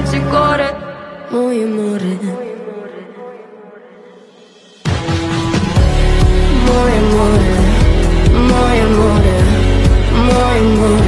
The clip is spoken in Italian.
nel cuore. Moje more Moje more Moje more Moje more